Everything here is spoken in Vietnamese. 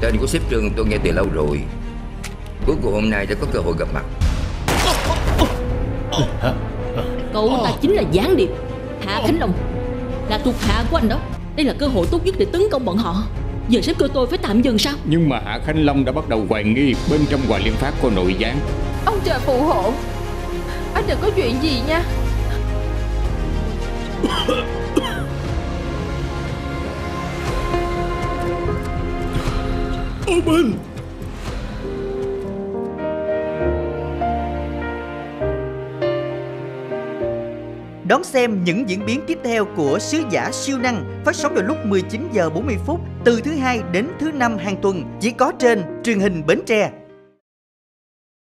Tên của sếp Trương tôi nghe từ lâu rồi. Cuối cùng hôm nay đã có cơ hội gặp mặt. Cậu ta chính là gián điệp. Hạ Khánh Long. Là thuộc hạ của anh đó. Đây là cơ hội tốt nhất để tấn công bọn họ. Giờ sếp kêu tôi phải tạm dừng sao? Nhưng mà Hạ Khánh Long đã bắt đầu hoài nghi bên trong Hòa Liên Phát có nội gián. Ông trời phù hộ. Anh đừng có chuyện gì nha Ô Bình Đón xem những diễn biến tiếp theo của Sứ giả siêu năng phát sóng vào lúc 19 giờ 40 phút từ thứ hai đến thứ năm hàng tuần, chỉ có trên truyền hình Bến Tre.